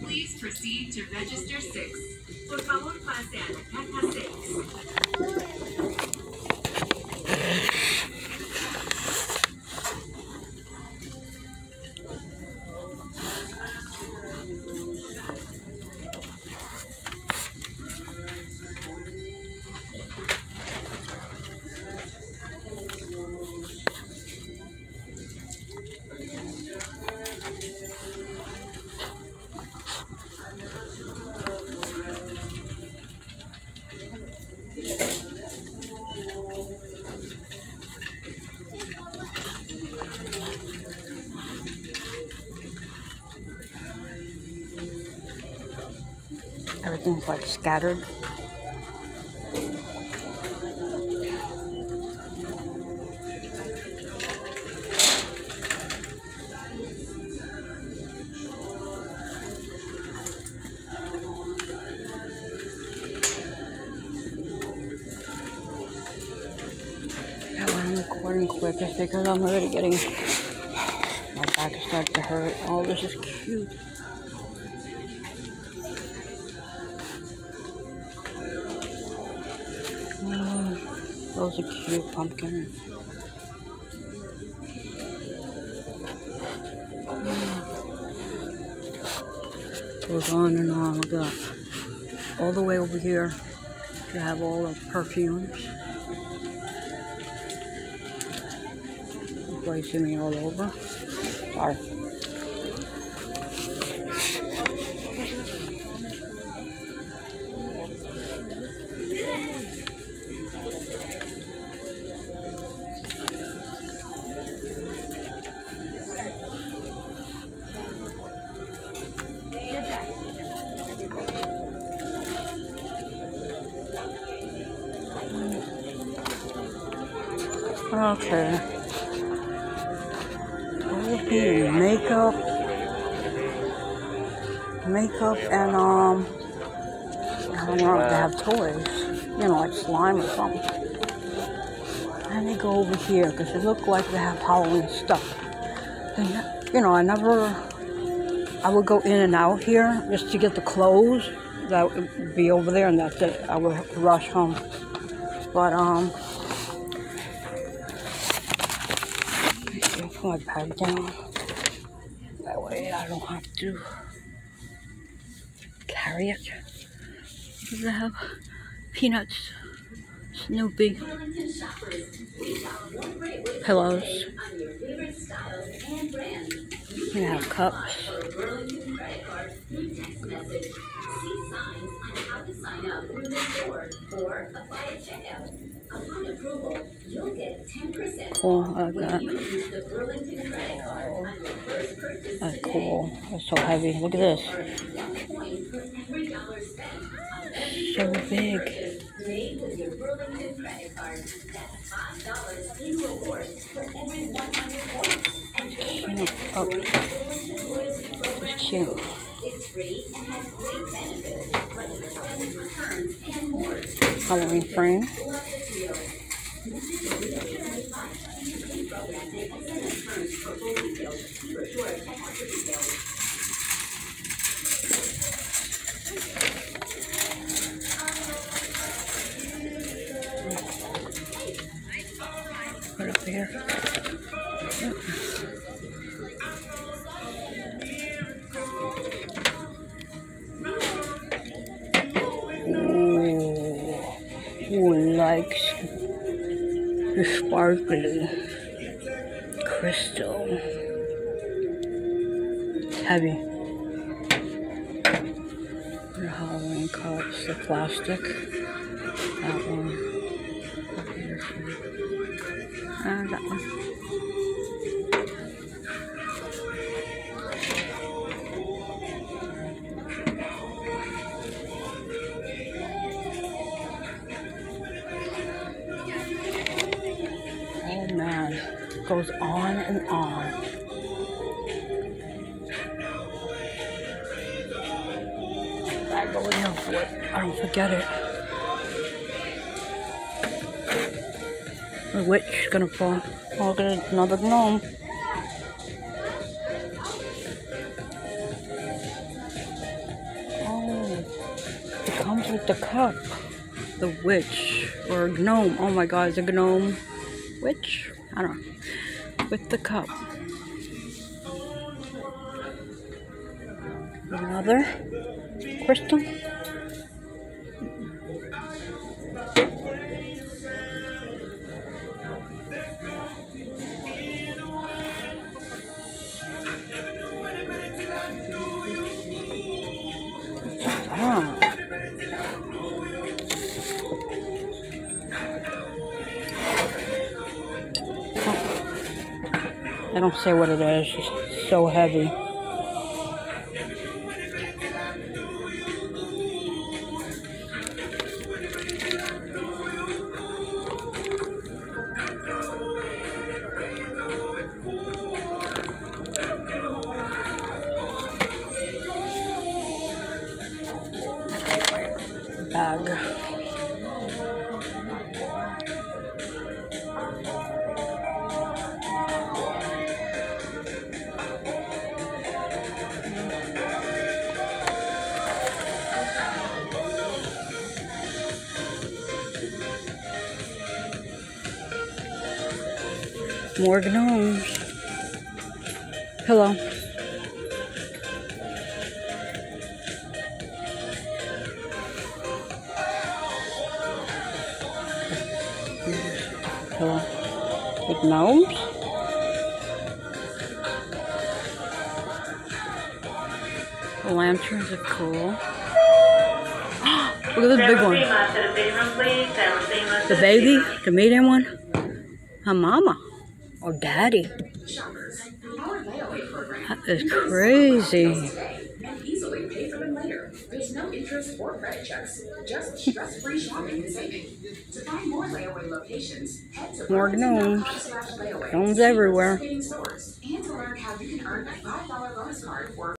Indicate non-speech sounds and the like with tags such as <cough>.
Please proceed to register six. Por favor, pase a la caja 6. nothing's like scattered. recording quick. I think I'm already getting my back starts to hurt. Oh, this is cute. Mm, those are cute pumpkins. Mm. Goes on and on. Look at that. All the way over here, you have all the perfumes. Placing me all over. Sorry. Okay. Okay, makeup, makeup, and um, I don't know if they have toys, you know, like slime or something. And they go over here because it look like they have Halloween stuff. And, you know, I never, I would go in and out here just to get the clothes that would be over there, and that's it. I would rush home. But um. My bag down. That way I don't have to carry it. Does it have peanuts, Snoopy, pillows? We have cups. Uh, ah, cool, I that. That's cool. It's so heavy. Look at this. So big. Oh. It's cute. Halloween frame. Put it there. Ooh, who likes sparkly crystal? It's heavy. The Halloween cups, the plastic. That one. And uh, that one. goes on and on. I go in there I don't forget it. The witch is gonna fall. I'll get another gnome. Oh, it comes with the cup. The witch or gnome. Oh my god, is a gnome witch? I don't know. With the cup. Another crystal. I don't say what it is. It's so heavy. More gnomes. Hello. Hello. Big gnomes. The lanterns are cool. <gasps> Look at this big one. The baby, the medium one. Her mama or daddy. That is crazy. and easily pay for them later. There's no interest or credit checks, just stress-free shopping and saving. To find more gnomes. Gnomes everywhere. And to learn how you can earn a $5 bonus card for